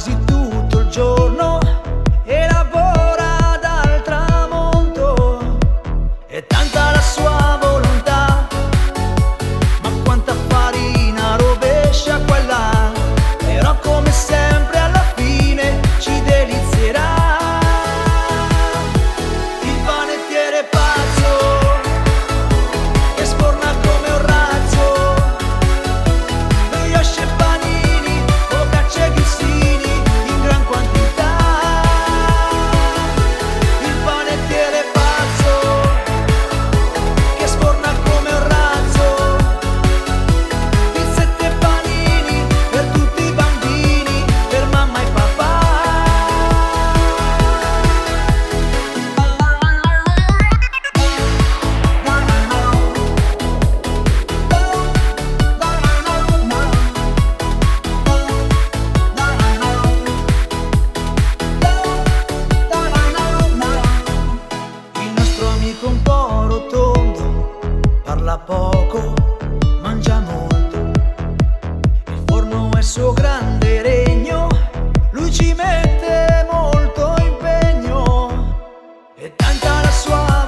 quasi tutto il giorno e lavora dal tramonto. è tanta la sua volontà. parla poco, mangia molto. Il forno è suo grande regno, lui ci mette molto impegno. E tanta la sua